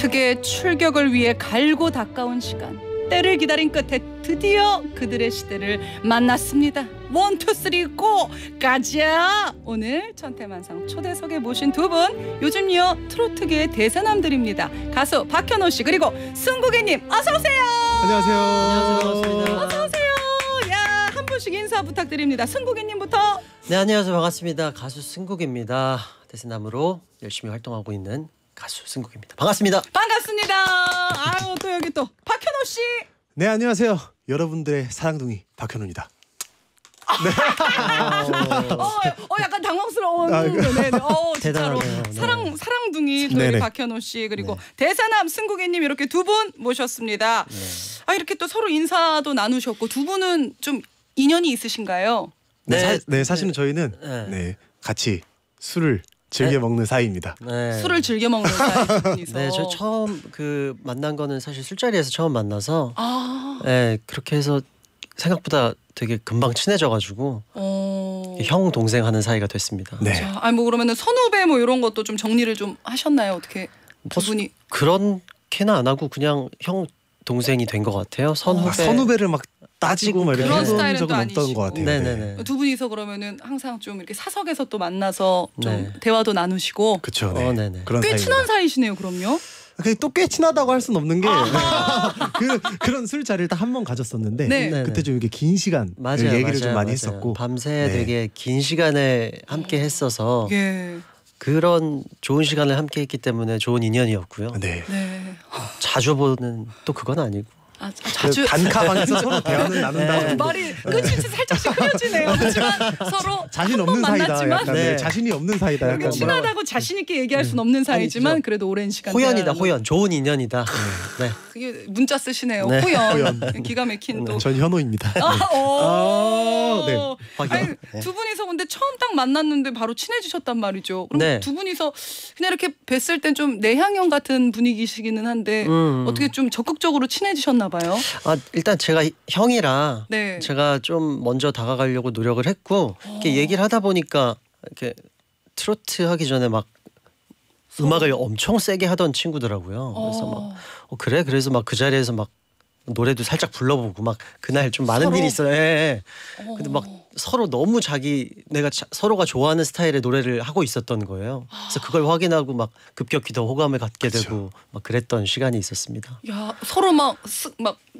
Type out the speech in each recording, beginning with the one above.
트로트계 출격을 위해 갈고 닦아온 시간 때를 기다린 끝에 드디어 그들의 시대를 만났습니다. one two three go! 가자! 오늘 천태만상 초대석에 모신 두 분 요즘요 트로트계의 대세남들입니다. 가수 박현호 씨 그리고 승국이님 어서 오세요! 안녕하세요. 안녕하세요. 반갑습니다. 어서 오세요! 야 한 분씩 인사 부탁드립니다. 승국이님부터. 네 안녕하세요. 반갑습니다. 가수 승국입니다. 대세남으로 열심히 활동하고 있는 가수 승국입니다 반갑습니다 반갑습니다 아유 또 여기 또 박현호 씨 네 안녕하세요. 여러분들의 사랑둥이 박현우입니다. 어, 어 약간 당황스러운 아, 그- 네, 네. 어 진짜로 대단하네요. 네. 사랑 사랑둥이 네네. 박현호 씨 그리고 네. 대사남 승국이님 이렇게 두 분 모셨습니다. 네. 아 이렇게 또 서로 인사도 나누셨고 두 분은 좀 인연이 있으신가요? 네, 네. 사, 네 사실은 저희는 네. 네 같이 술을 즐겨 네. 먹는 사이입니다. 네. 술을 즐겨 먹는 사이 두 분이서. 네, 저 처음 그 만난 거는 사실 술자리에서 처음 만나서 아, 네, 그렇게 해서 생각보다 되게 금방 친해져가지고 어. 형 동생 하는 사이가 됐습니다. 네. 자, 아니 뭐 그러면은 선후배 뭐 이런 것도 좀 정리를 좀 하셨나요? 어떻게 두 뭐, 분이? 그렇게는 안 하고 그냥 형 동생이 된 것 같아요. 선후배. 막 선후배를 막 따지고 막 이렇게 그런 해본 스타일은 또 적은 없던. 것 같아요. 네네 네. 두 분이서 그러면은 항상 좀 이렇게 사석에서 또 만나서 좀 네. 대화도 나누시고 그렇죠. 네. 어, 네네. 그런 꽤 사이입니다. 친한 사이시네요. 그럼요. 또꽤 친하다고 할 수는 없는 게 그, 그런 술자리를 딱 한 번 가졌었는데 네. 그때 좀 이렇게 긴 시간 그 맞아요, 얘기를 맞아요, 좀 많이 맞아요. 했었고 밤새 네. 되게 긴 시간에 함께 했어서 예. 그런 좋은 시간을 함께 했기 때문에 좋은 인연이었고요. 네. 네. 자주 보는 또 그건 아니고. 아, 자- 그 자주 단카방에서 서로 대화는 나눈다. 어, 말이 끝이 살짝씩 흐려지네요. 하지만 서로 자신 한 없는 번 사이다. 만났지만 약간 네. 네. 자신이 없는 사이다. 약간 친하다고 자신 있게 얘기할 수는 없는 사이지만 아니죠. 그래도 오랜 시간 호연이다 대화를 호연. 좋은 인연이다. 네. 그게 문자 쓰시네요. 네. 호연. 기가 막힌 또. 전 현호입니다. 아, 오. 아, 네. 아니, 네. 두 분이서 근데 처음 딱 만났는데 바로 친해지셨단 말이죠. 그럼 네. 두 분이서 그냥 이렇게 뵀을 땐 좀 내향형 같은 분위기시기는 한데 음. 어떻게 좀 적극적으로 친해지셨나 봐요. 아 일단 제가 형이라 네. 제가 좀 먼저 다가가려고 노력을 했고 어. 이렇게 얘기를 하다 보니까 이렇게 트로트 하기 전에 막 음악을 엄청 세게 하던 친구더라고요. 그래서 막 어. 어, 그래 그래서 막 그 자리에서 막 노래도 살짝 불러보고 막 그날 좀 많은 서로? 일이 있어요. 예, 예. 어. 근데 막 서로 너무 자기 내가 자- 서로가 좋아하는 스타일의 노래를 하고 있었던 거예요. 그래서 그걸 확인하고 막 급격히 더 호감을 갖게 그쵸. 되고 막 그랬던 시간이 있었습니다. 야 서로 막막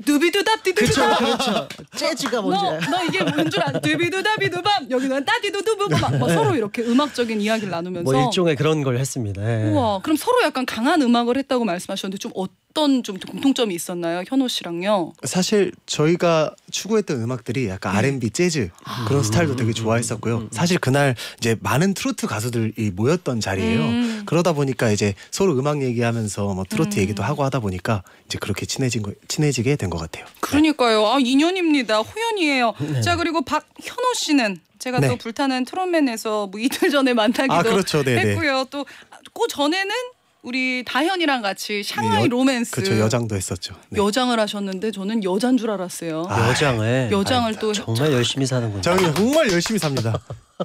두비두답 그렇죠, 그렇죠. 재즈가 뭔지 너? 너 이게 뭔 줄 알아? 두비두답이두밤 여기는 따디두두부부 막, 막 서로 이렇게 음악적인 이야기를 나누면서 뭐 일종의 그런 걸 했습니다. 예. 우와 그럼 서로 약간 강한 음악을 했다고 말씀하셨는데 좀 어떤 좀 공통점이 있었나요 현호 씨랑요? 사실 저희가 추구했던 음악들이 약간 R&B, 재즈 그런 스타일도 되게 좋아했었고요. 사실 그날 이제 많은 트로트 가수들이 모였던 자리예요. 음. 그러다 보니까 이제 서로 음악 얘기하면서 뭐 트로트 음. 얘기도 하고 하다 보니까 이제 그렇게 친해진 거 친해지게 된 것 같아요. 그러니까요. 아 인연입니다. 호연이에요. 자 그리고 박현호 씨는 제가 네. 또 불타는 트롯맨에서 뭐 이틀 전에 만나기도 아, 그렇죠. 네, 네. 했고요. 또 그 전에는 우리 다현이랑 같이 샹하이 여- 로맨스 그렇죠. 여장도 했었죠. 네. 여장을 하셨는데 저는 여잔 줄 알았어요. 아, 여장을 여장을 또 정말 열심히 사는군요. 정말 열심히 삽니다.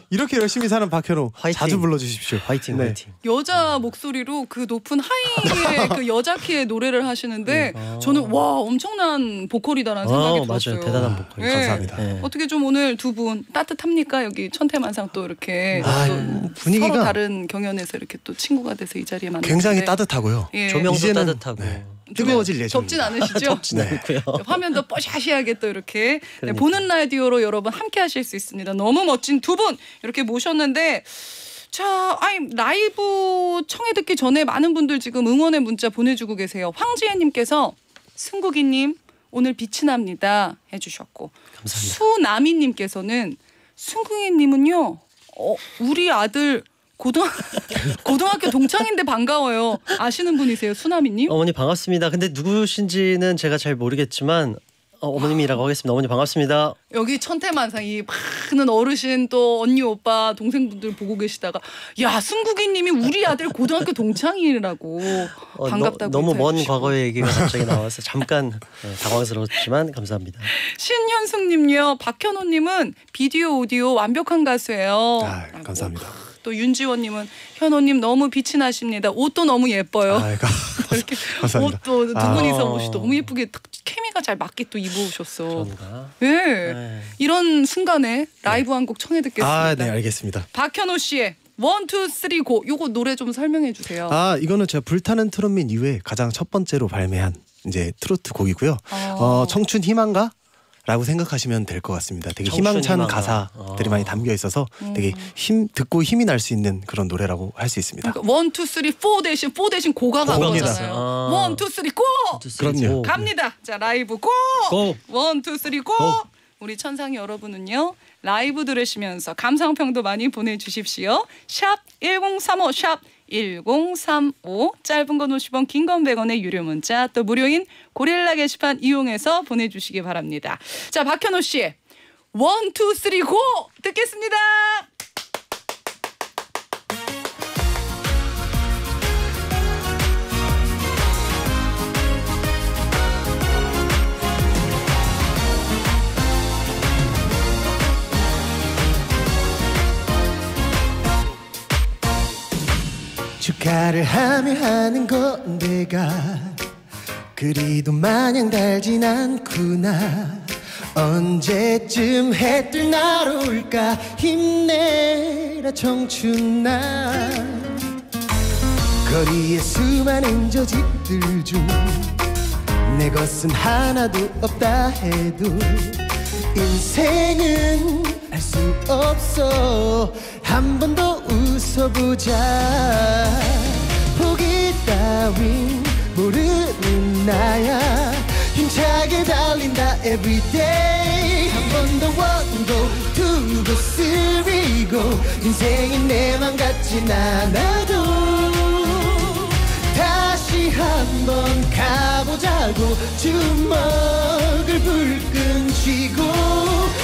이렇게 열심히 사는 박현호 화이팅. 자주 불러주십시오. 화이팅 네. 화이팅. 여자 목소리로 그 높은 high의 그 여자 키의 노래를 하시는데 네. 저는 와 엄청난 보컬이다라는 생각이 어, 들었어요. 맞아요. 대단한 보컬. 예. 감사합니다. 네. 어떻게 좀 오늘 두 분 따뜻합니까? 여기 천태만상 또 이렇게 아, 또 분위기가- 서로 다른 경연에서 이렇게 또 친구가 돼서 이 자리에 만났는데 굉장히 따뜻하고요. 예. 조명도 이제는- 따뜻하고. 네. 뜨거워질 예정입니다. 덥진 않으시죠? 네. 않고요. 화면도 뽀샤시하게 또 이렇게 네, 그러니까. 보는 라디오로 여러분 함께 하실 수 있습니다. 너무 멋진 두 분 이렇게 모셨는데 자, 아니 라이브 청해 듣기 전에 많은 분들 지금 응원의 문자 보내주고 계세요. 황지혜님께서 승국이님 오늘 빛이 납니다 해주셨고 감사합니다. 수나미님께서는 승국이님은요 어, 우리 아들 고등 고등학교 동창인데 반가워요. 아시는 분이세요, 수나미님? 어머니 반갑습니다. 근데 누구신지는 제가 잘 모르겠지만 어, 어머님이라고 하겠습니다. 어머니 반갑습니다. 여기 천태만상 이 많은 어르신 또 언니 오빠 동생분들 보고 계시다가 야 승국이님이 우리 아들 고등학교 동창이라고 어, 반갑다고 너, 무 인사해 먼 주시고. 과거의 얘기가 갑자기 나와서 잠깐 네, 당황스러웠지만 감사합니다. 신현숙님요 박현호님은 비디오 오디오 완벽한 가수예요. 아, 감사합니다. 또 윤지원님은 현호님 너무 빛이 나십니다. 옷도 너무 예뻐요. 아이고 이렇게 감사합니다. 옷도 두 아. 분이서 옷이 너무 예쁘게 딱 케미가 잘 맞게 또 입으셨어. 그런가? 예. 네. 이런 순간에 라이브 한 곡 청해 듣겠습니다. 아, 네, 알겠습니다. 박현호 씨의 one two three go 요거 노래 좀 설명해 주세요. 아, 이거는 제가 불타는 트롯맨 이후에 가장 첫 번째로 발매한 이제 트로트 곡이고요. 어. 어, 청춘 희망가? 라고 생각하시면 될 것 같습니다. 되게 희망찬. 가사들이 어. 많이 담겨 있어서 되게 음. 힘 듣고 힘이 날 수 있는 그런 노래라고 할 수 있습니다. 그러니까 one two three four 대신 four 대신 go가 간 go입니다. 거잖아요. 아. one two three go 그럼요. 갑니다. 자 라이브 go. go. one two three go. go. 우리 천상 여러분은요 라이브 들으시면서 감상평도 많이 보내주십시오. 샵 #1035 샵 1035 짧은 건 50원 긴 건 100원의 유료 문자 또 무료인 고릴라 게시판 이용해서 보내주시기 바랍니다. 자 박현호 씨 one two three go 듣겠습니다. 축하를 하며 하는 건 내가 그리도 마냥 달진 않구나. 언제쯤 해뜰 날 올까 힘내라 청춘아. 거리에 수많은 저집들 중 내 것은 하나도 없다 해도 인생은 알 수 없어. 한 번 더 웃어보자. 포기 따윈 모르는 나야. 힘차게 달린다 everyday. 한 번 더 원고 두고 쓰리고. 인생이 내 맘 같진 않아도 한번 가보자고 주먹을 불끈 쥐고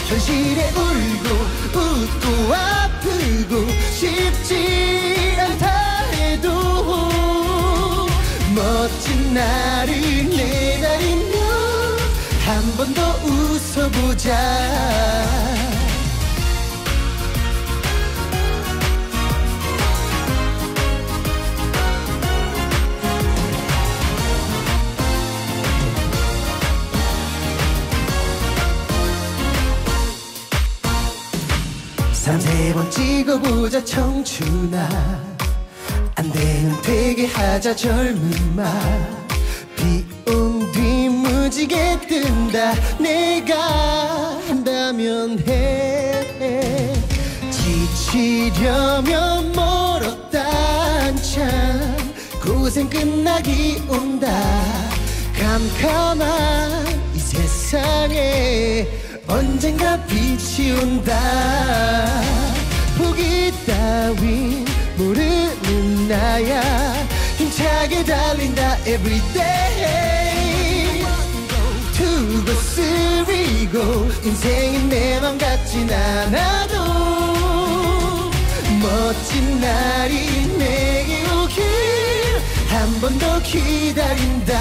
현실에 울고 웃고 아프고 쉽지 않다 해도 멋진 날을 내다리며 한 번 더 웃어보자 삼세 번 찍어보자 청춘아. 안 되면 되게 하자 젊은 맛비온 뒤 무지개 뜬다 내가 한다면 해. 지치려면 멀었다 한참. 고생 끝나기 온다. 캄캄한 이 세상에 언젠가 빛이 온다. 포기 따윈 모르는 나야. 힘차게 달린다 everyday 두고 쓰리고 인생이 내맘 같진 않아도 멋진 날이 내게 오길 한 번 더 기다린다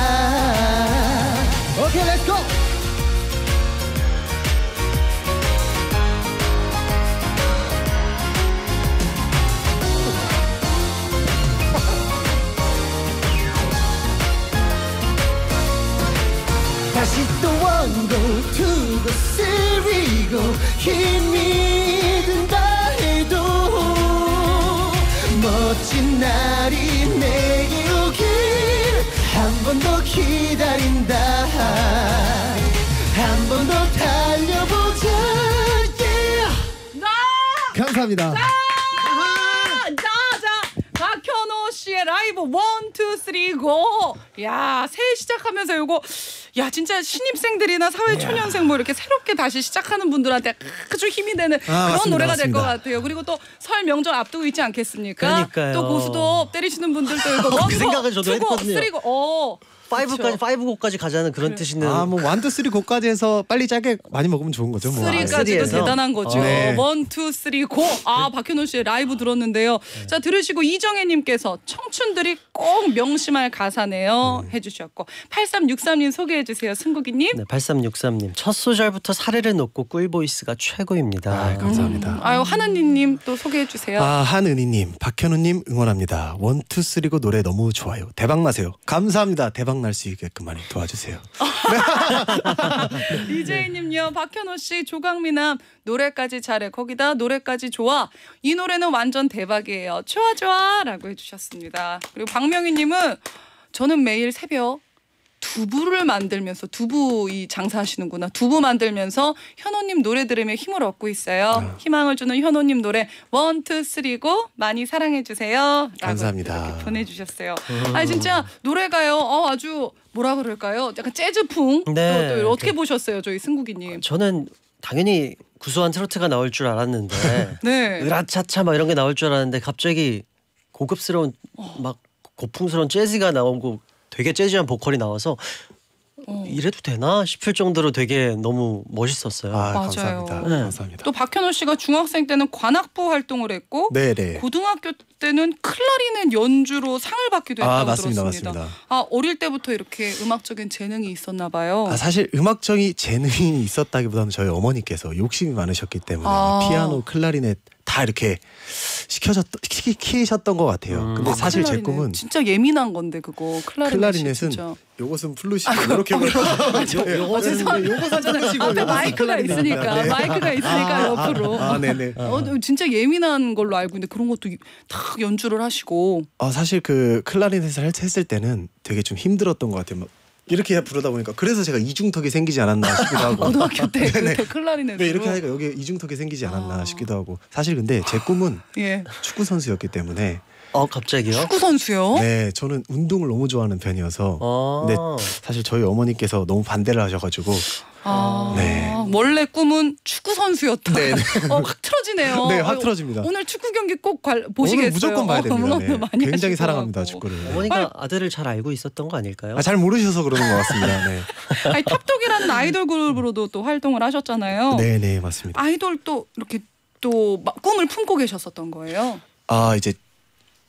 힘이 든다 해도 멋진 날이 내게 오길. 한 번 더 기다린다. 한 번 더 달려보자. Yeah. 나 감사합니다. 자, 자, 박현호 씨의 라이브 one, two, three, go. 야, 새해 시작하면서 요거, 야, 진짜 신입생들이나 사회 초년생 뭐 이렇게 새롭게 다시 시작하는 분들한테 아주 힘이 되는 그런 맞습니다, 노래가 될 것. 같아요. 그리고 또 설 명절 앞두고 있지 않겠습니까? 그러니까요. 또 고스톱 때리시는 분들도 이거 그 생각을 저도 투고, 했거든요. 쓰리고, 어. 5까지 5 곡까지 가자는 그런 뜻이는 아뭐 one two three go까지 해서 빨리 짜게 많이 먹으면 좋은 거죠. 뭐. three까지도 three에서? 대단한 거죠. 네. one, two, three, go. 아 박현호 씨의 라이브 들었는데요. 자 들으시고 이정혜 님께서 청춘들이 꼭 명심할 가사네요 해주셨고 8363님 소개해 주세요, 승국이님. 네, 8363님 첫 소절부터 사례를 놓고 꿀보이스가 최고입니다. 아, 감사합니다. 아유 하나님님 또 소개해 주세요. 아 한은희님, 박현우님 응원합니다. 원투 쓰리고 노래 너무 좋아요. 대박 나세요. 감사합니다. 대박 날 수 있게끔 많이 도와주세요. 이재희님요, 박현호 씨, 조강미남 노래까지 잘해. 거기다 노래까지 좋아. 이 노래는 완전 대박이에요. 좋아 좋아라고 해주셨습니다. 그리고 박명희님은 저는 매일 새벽 두부를 만들면서 두부 이 장사하시는구나. 두부 만들면서 현호님 노래 들으며 힘을 얻고 있어요. 희망을 주는 현호님 노래 원투 쓰리고 많이 사랑해 주세요. 감사합니다. 보내주셨어요. 아 진짜 노래가요. 어 아주 뭐라 그럴까요? 약간 재즈풍. 네. 또, 또 어떻게 보셨어요, 저희 승국이님? 저는 당연히 구수한 트로트가 나올 줄 알았는데 네. 으라차차 막 이런 게 나올 줄 알았는데 갑자기 고급스러운 막 고풍스러운 재즈가 나오고 되게 재즈한 보컬이 나와서 어. 이래도 되나 싶을 정도로 되게 너무 멋있었어요. 아 맞아요. 감사합니다. 네. 감사합니다. 또 박현호 씨가 중학생 때는 관악부 활동을 했고 네네. 고등학교 때는 클라리넷 연주로 상을 받기도 했다고 아 맞습니다, 들었습니다. 맞습니다. 아 어릴 때부터 이렇게 음악적인 재능이 있었나 봐요. 아, 사실 음악적인 재능이 있었다기보다는 저희 어머니께서 욕심이 많으셨기 때문에 아. 피아노, 클라리넷 다 이렇게 시켜줬던 시키셨던 것 같아요. 음. 근데 아, 사실 제 클라리넷. 꿈은 진짜 예민한 건데 그거 클라리넷은 진짜. 요것은 플루시고 이렇게 요, 어, 죄송합니다. 저는 앞에 마이크가 있으니까 마이크가 있으니까 옆으로. 아 네네. 어, 진짜 예민한 걸로 알고 있는데 그런 것도 다 연주를 하시고 아 사실 그 클라리넷을 할- 했을 때는 되게 좀 힘들었던 것 같아요. 막 이렇게 부르다 보니까 그래서 제가 이중턱이 생기지 않았나 싶기도 하고. 고등학교 때 그때 클라리넷 네 이렇게 하니까 여기 이중턱이 생기지 않았나 아. 싶기도 하고 사실 근데 제 꿈은 예 축구 선수였기 때문에 어 갑자기요? 축구 선수요? 네 저는 운동을 너무 좋아하는 편이어서 어. 네. 사실 저희 어머니께서 너무 반대를 하셔가지고 아 네. 원래 꿈은 축구 선수였다. 네, 네. 어, 확 틀어지네요. 네, 확 틀어집니다. 오늘 축구 경기 꼭 관- 보시겠어요? 오늘 무조건 봐야 어, 됩니다. 네. 많이 굉장히 사랑합니다. 축구를. 네. 어머니가 아들을 잘 알고 있었던 거 아닐까요? 아, 잘 모르셔서 그러는 것 같습니다. 네, 아니 탑독이라는 아이돌 그룹으로도 또 활동을 하셨잖아요. 네, 네 맞습니다. 아이돌 또 이렇게 또막 꿈을 품고 계셨었던 거예요. 아 이제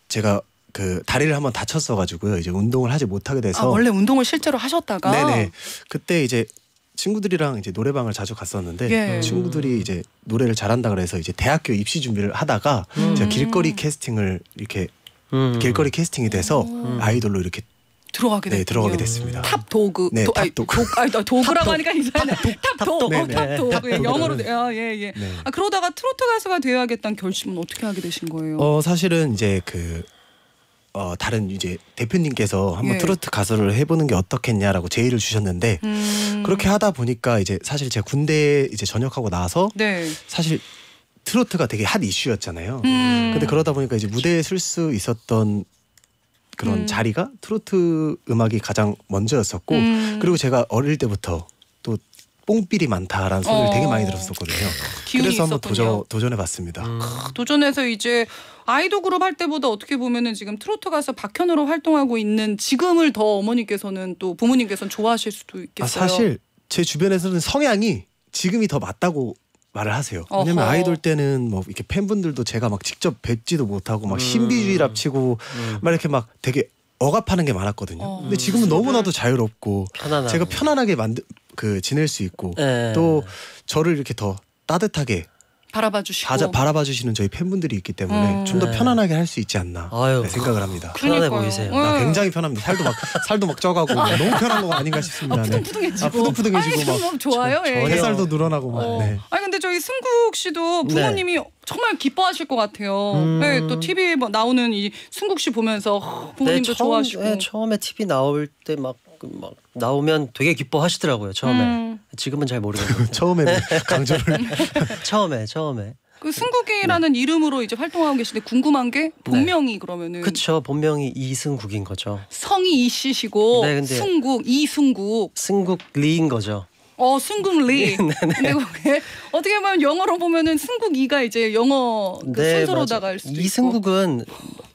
제가 그 다리를 한번 다쳤어 가지고요. 이제 운동을 하지 못하게 돼서 아 원래 운동을 실제로 하셨다가 네네. 그때 이제 친구들이랑 이제 노래방을 자주 갔었는데 예. 친구들이 이제 노래를 잘한다 그래서 이제 대학교 입시 준비를 하다가 음. 제가 길거리 캐스팅을 이렇게 음. 길거리 캐스팅이 돼서 음. 아이돌로 이렇게 들어가게 네, 됐군요. 들어가게 됐습니다. Topp Dogg. 네, 도, Topp 아니, Dogg. 독, 아니, 나 dog라고 하니까 이상하네. 탑 도. 네, 어, 네. Topp Dogg. 예, Topp 영어로. Dogg. 아, 예, 예. 네. 아, 그러다가 트로트 가수가 되어야겠다는 결심은 어떻게 하게 되신 거예요? 어 사실은 이제 그 어, 다른 이제 대표님께서 한번 예. 트로트 가수를 해보는 게 어떻겠냐라고 제의를 주셨는데 음. 그렇게 하다 보니까 이제 사실 제가 군대 이제 전역하고 나서 네. 사실 트로트가 되게 핫 이슈였잖아요. 음. 근데 그러다 보니까 이제 무대에 설 수 있었던 그런 음. 자리가 트로트 음악이 가장 먼저였었고 음. 그리고 제가 어릴 때부터 또 뽕삘이 많다라는 소리를 어. 되게 많이 들었었거든요. 기운이 그래서 한번. 도전 도전해봤습니다. 음. 도전해서 이제 아이돌 그룹 할 때보다 어떻게 보면은 지금 트로트 가수 박현으로 활동하고 있는 지금을 더 어머니께서는 또 부모님께서는 좋아하실 수도 아, 있겠어요. 사실 제 주변에서는 성향이 지금이 더 맞다고 말을 하세요. 왜냐면 어허. 아이돌 때는 뭐 이렇게 팬분들도 제가 막 직접 뵙지도 못하고 막 음. 신비주의랍치고 음. 막 이렇게 막 되게 억압하는 게 많았거든요. 어. 근데 지금은 음. 너무나도 자유롭고 편안하고. 제가 편안하게 만들 그 지낼 수 있고 네. 또 저를 이렇게 더 따뜻하게 바라봐 주시고. 바자, 바라봐 주시는 저희 팬분들이 있기 때문에 음. 좀더 네. 편안하게 할 수 있지 않나 아유. 네, 생각을 합니다. 편안해 그러니까요. 보이세요. 아, 네. 굉장히 편합니다. 살도 막 살도 막 쪄가고 너무 편한 거 아닌가 싶습니다. 네. 푸둥푸둥해지고. 아, 푸둥푸둥해지고 아니, 막 너무 좋아요. 예. 전혀. 뱃살도 늘어나고 막. 어. 네. 아니 근데 저희 승국 씨도 부모님이 정말 기뻐하실 것 같아요. 음. 네, 또 TV 뭐 나오는 이 승국 씨 보면서 어, 부모님도 네, 처음, 좋아하시고. 네, 처음에 TV 나올 때 막 막 나오면 되게 기뻐하시더라고요. 처음에. 음. 지금은 잘 모르겠는데. 처음에는 강조를 처음에 처음에. 그 승국이라는 이름으로 이제 활동하고 계신데 궁금한 게 본명이 그러면은 그쵸 본명이 이승국인 거죠. 성이 이씨시고 네, 근데- 승국 이승국 승국 리인 거죠. 어 승국 리 네, 근데 그게 어떻게 보면 영어로 보면은 승국 이가 이제 영어 그 순서로다가 할 수도 있고 네, 이승국은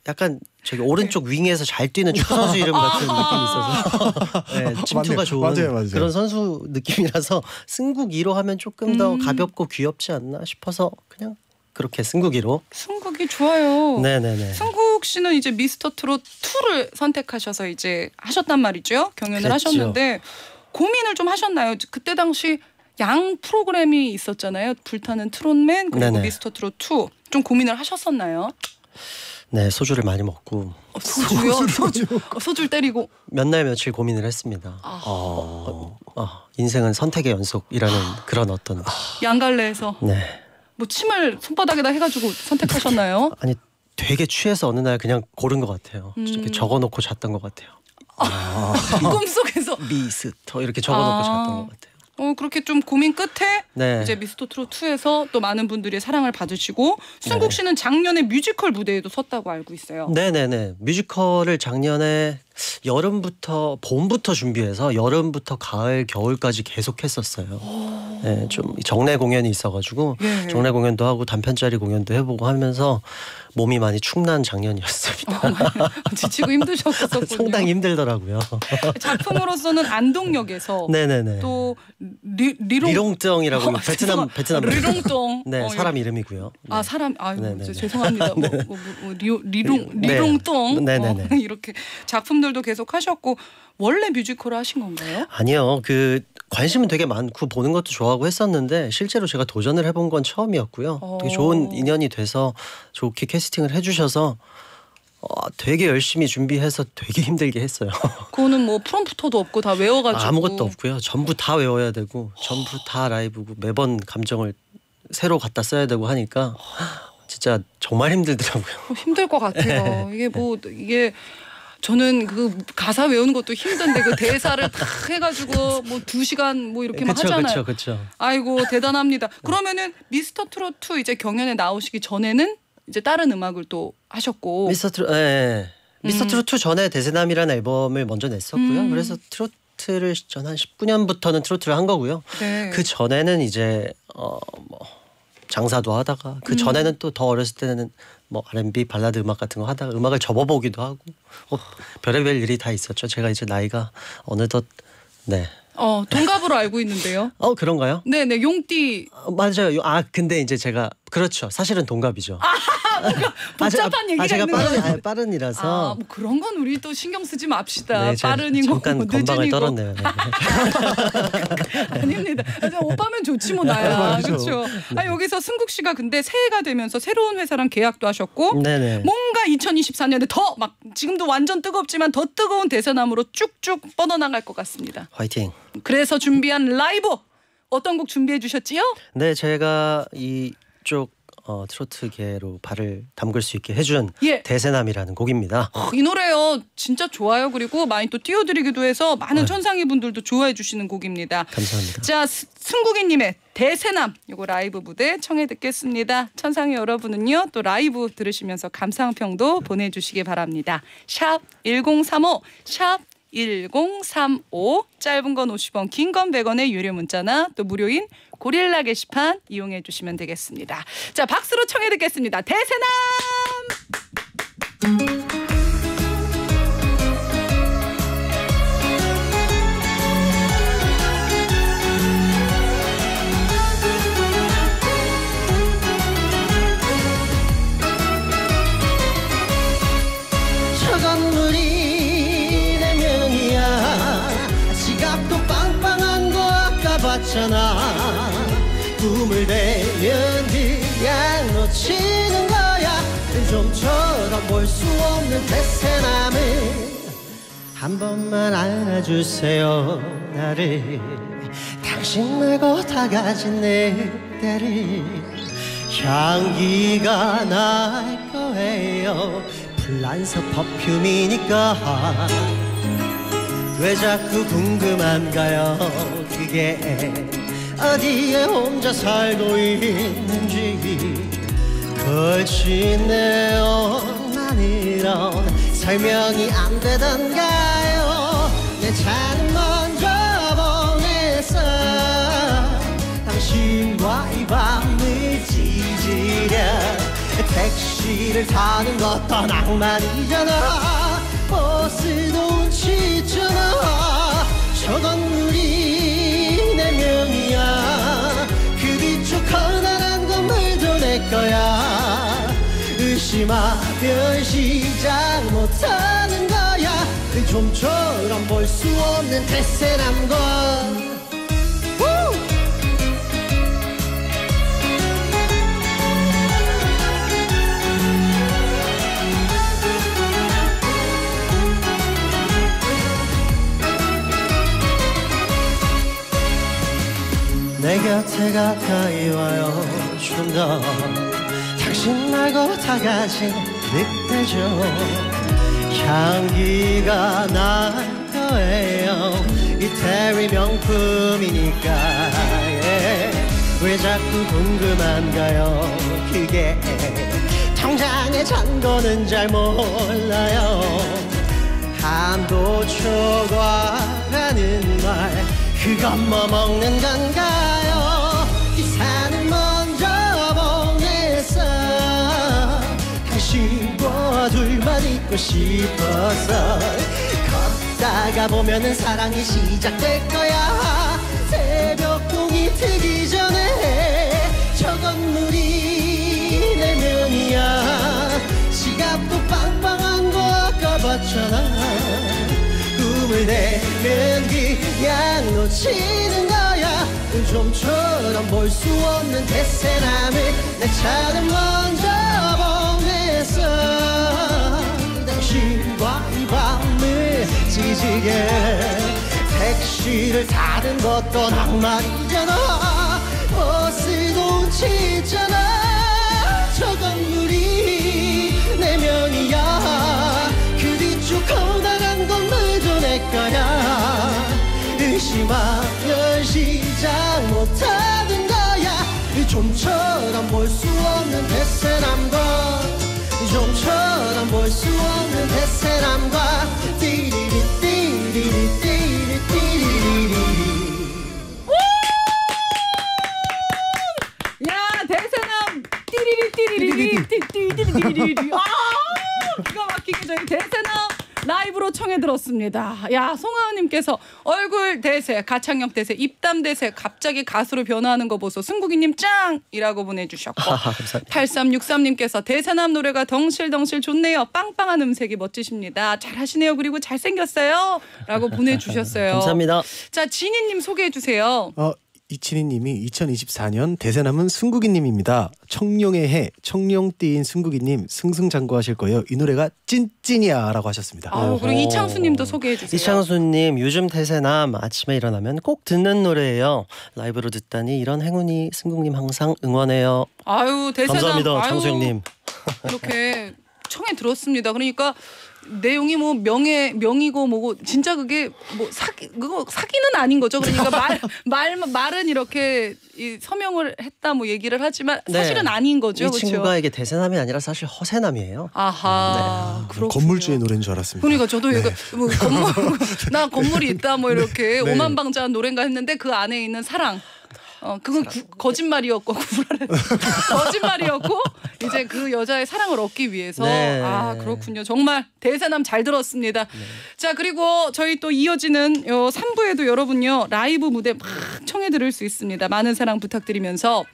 약간 저기 오른쪽 윙에서 잘 뛰는 축구 선수 이름 같은 느낌이 있어서 네, 침투가. 좋은 맞아요, 맞아요. 그런 선수 느낌이라서 승국 2로 하면 조금 더 음. 가볍고 귀엽지 않나 싶어서 그냥 그렇게 승국 2로. 승국이 좋아요. 네네네. 승국 씨는 이제 미스터 트롯 2를 선택하셔서 이제 하셨단 말이죠. 경연을 그랬죠. 하셨는데 고민을 좀 하셨나요? 그때 당시 양 프로그램이 있었잖아요. 불타는 트롯맨 그리고 네네. 미스터 트롯 2. 좀 고민을 하셨었나요? 네 소주를 많이 먹고 어, 소주요? 소주. 어, 소주를 때리고. 몇 날 며칠 고민을 했습니다. 아, 어. 어, 인생은 선택의 연속이라는 그런 어떤 양갈래에서 네 뭐 침을 손바닥에다 해가지고 선택하셨나요? 아니 되게 취해서 어느 날 그냥 고른 것 같아요. 음. 이렇게 적어놓고 잤던 것 같아요. 꿈속에서. 미스터 이렇게 적어놓고 아. 잤던 것 같아요. 어 그렇게 좀 고민 끝에 네. 이제 미스터 트롯 2에서 또 많은 분들의 사랑을 받으시고 승국 네. 씨는 작년에 뮤지컬 무대에도 섰다고 알고 있어요. 네네네 뮤지컬을 작년에 여름부터 봄부터 준비해서 여름부터 가을 겨울까지 계속 했었어요. 네, 좀 정례 공연이 있어가지고 예. 정례 공연도 하고 단편짜리 공연도 해보고 하면서 몸이 많이 축난 작년이었습니다. 지치고 힘드셨었군요. 상당히 힘들더라고요. 작품으로서는 안동역에서 네네네. 또 리, 리롱 리롱덩이라고 어, 베트남. 베트남 리롱동 네 어, 사람 이름이고요. 아 사람 아 네네네. 유 죄송합니다. 뭐, 뭐, 뭐, 뭐 리오, 리롱 네. 리롱동 네네네. 어, 이렇게 작품 들도 계속 하셨고 원래 뮤지컬을 하신 건가요? 아니요. 그 관심은 되게 많고 보는 것도 좋아하고 했었는데 실제로 제가 도전을 해본 건 처음이었고요. 어. 되게 좋은 인연이 돼서 좋게 캐스팅을 해주셔서 어, 되게 열심히 준비해서 되게 힘들게 했어요. 그거는 뭐 프롬프터도 없고 다 외워가지고 아무것도 없고요. 전부 다 외워야 되고 전부 다 라이브고 매번 감정을 새로 갖다 써야 되고 하니까 진짜 정말 힘들더라고요. 어, 힘들 것 같아요. 이게 뭐 이게 저는 그 가사 외우는 것도 힘든데 그 대사를 다 해가지고 뭐 두 시간 뭐 이렇게 막 그렇죠, 하잖아요. 그렇죠, 그렇죠. 아이고 대단합니다. 그러면은 미스터 트롯 2 이제 경연에 나오시기 전에는 이제 다른 음악을 또 하셨고 미스터 트롯, 예, 예. 미스터 음. 트롯 2 전에 대세남이라는 앨범을 먼저 냈었고요. 음. 그래서 트로트를 전 한 19년부터는 트로트를 한 거고요. 네. 그 전에는 이제 어뭐 장사도 하다가 그 음. 전에는 또더 어렸을 때는 뭐 R&B 발라드 음악 같은 거 하다가 음악을 접어보기도 하고 뭐 별의별 일이 다 있었죠. 제가 이제 나이가 어느덧 네. 어 동갑으로 알고 있는데요. 어 그런가요? 네네 용띠 어, 맞아요. 아 근데 이제 제가 그렇죠. 사실은 동갑이죠. 복잡한 아, 얘기가 제가 있는 빠른. 아, 빠른이라서 아, 뭐 그런 건 우리 또 신경 쓰지 맙시다. 네, 제가 빠른이고 잠깐 뭐 건방을 떨었네요. 네. 아닙니다. 그냥 오빠면 좋지 뭐 나야. 맞아. 그렇죠. 아 여기서 승국 씨가 근데 새해가 되면서 새로운 회사랑 계약도 하셨고 네네. 뭔가 2024년에 더 막 지금도 완전 뜨겁지만 더 뜨거운 대세남으로 쭉쭉 뻗어나갈 것 같습니다. 화이팅. 그래서 준비한 라이브 어떤 곡 준비해 주셨지요? 네, 제가 이 쪽 어, 트로트계로 발을 담글 수 있게 해준 예. 대세남이라는 곡입니다. 어, 이 노래요 진짜 좋아요. 그리고 많이 또 띄워드리기도 해서 많은 네. 천상이 분들도 좋아해 주시는 곡입니다. 감사합니다. 자 스- 승국이님의 대세남 요거 라이브 무대 청해 듣겠습니다. 천상의 여러분은요 또 라이브 들으시면서 감상평도 보내주시기 바랍니다. 샵 #1035 샵 1035 짧은 건 50원, 긴 건 100원의 유료 문자나 또 무료인 고릴라 게시판 이용해 주시면 되겠습니다. 자 박수로 청해 듣겠습니다. 대세남. 봤잖아. 꿈을 대면 그냥 놓치는 거야. 좀처럼 볼 수 없는 대세남을 한 번만 안아주세요 나를. 당신 말고 다 가진 내 때를 향기가 날 거예요. 플란서 퍼퓸이니까. 왜 자꾸 궁금한가요 그게 어디에 혼자 살고 있는지 거치네요 나는 설명이 안 되던가요? 내 차는 먼저 보냈어. 당신과 이 밤을 찢으려 택시 택시를 타는 것도 낭만이잖아. 버스도 운치 있잖아. 저건 의심하면 시작 못하는 거야. 그 좀처럼 볼 수 없는 대세남과 내 곁에 가까이 와요 좀 더 당신 말고 다 같이 느껴져 향기가 날 거예요. 이태리 명품이니까 예. 왜 자꾸 궁금한가요? 그게 통장에 잔 거는 잘 몰라요. 한도 초과라는 말 그건 뭐 먹는 건가 있고 싶어서 걷다가 보면은 사랑이 시작될 거야. 새벽동이 트기 전에 저 건물이 내 명이야. 지갑도 빵빵한 거 아까 봤잖아. 꿈을 내면 그냥 놓치는 거야. 좀처럼 볼 수 없는 대세남을 내 차는 먼저 보냈어 당신과 이 밤을 지지게 택시를 타는 것도 낭만이잖아. 버스도 운치 있잖아. 저 건물이 내 명이야. 그 뒤쪽 커다란 건물도 내 거야. 의심하면 시작 못하는 거야. 좀처럼 볼 수 없는 대세 남 과 좀처럼 볼 수 없는 대세남과 띠리리 띠리리 띠리리 띠리리 야 대세남 띠리리 띠리리리 띠리리리리리. 아 기가 막히게 저희 대세남 라이브로 청해 들었습니다. 야 송하은님께서 얼굴 대세 가창력 대세 입담 대세 갑자기 가수로 변화하는 거 보소 승국이님 짱이라고 보내주셨고 감사합니다. 8363님께서 대세남 노래가 덩실덩실 좋네요. 빵빵한 음색이 멋지십니다. 잘하시네요. 그리고 잘생겼어요. 라고 보내주셨어요. 감사합니다. 자 진희님 소개해 주세요. 어, 이친희님이 2024년 대세남은 승국이님입니다. 청룡의 해, 청룡띠인 승국이님 승승장구하실 거예요. 이 노래가 찐찐이야라고 하셨습니다. 아유, 그리고. 이창수님도 소개해 주세요. 이창수님 요즘 대세남 아침에 일어나면 꼭 듣는 노래예요. 라이브로 듣다니 이런 행운이 승국님 항상 응원해요. 아유 대세남 감사합니다, 아유, 창수 형님. 이렇게 청해 들었습니다. 그러니까 내용이 뭐 명예 명이고 뭐고 진짜 그게 뭐 사기 그거 사기는 아닌 거죠. 그러니까 말 말 말은 이렇게 이 서명을 했다 뭐 얘기를 하지만 네. 사실은 아닌 거죠. 이 그렇죠. 친구가 이게 대세남이 아니라 사실 허세남이에요. 아하 그렇군요. 건물주의 노래인 줄 알았습니다. 그러니까 저도 이거 뭐 건물 나 건물이 있다 뭐 이렇게 네. 오만방자한 노래인가 했는데 그 안에 있는 사랑 어 그건 구- 거짓말이었고 구라를. 거짓말이었고 이제 그 여자의 사랑을 얻기 위해서. 네. 아 그렇군요. 정말 대세남 잘 들었습니다. 자 그리고 저희 또 이어지는 요 3부에도 여러분요 라이브 무대 막 청해 들을 수 있습니다. 많은 사랑 부탁드리면서.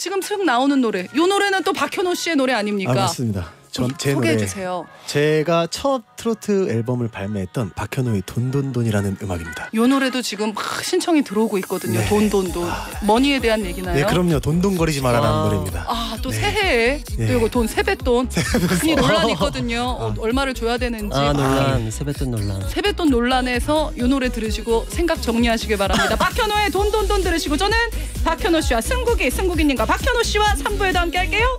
지금 슥 나오는 노래. 요 노래는 또 박현호 씨의 노래 아 아닙니까? 맞습니다. 전 제 소개해 노래 주세요 제가 첫 트로트 앨범을 발매했던 박현호의 돈돈돈이라는 음악입니다. 요 노래도 지금 막 신청이 들어오고 있거든요. 네. 돈돈 돈. 머니에 대한 얘기나요? 네, 그럼요. 돈돈거리지 말아라는 아. 노래입니다. 아, 또 네. 새해에 또 네. 이거 돈 세뱃돈. 이 논란이 있거든요. 어, 얼마를 줘야 되는지. 아 논란 세뱃돈 논란. 세뱃돈 논란에서 이 노래 들으시고 생각 정리하시길 바랍니다. 박현호의 돈돈돈 들으시고 저는 박현호 씨와 승국이 승국이님과 박현호 씨와 3부에도 함께 할게요.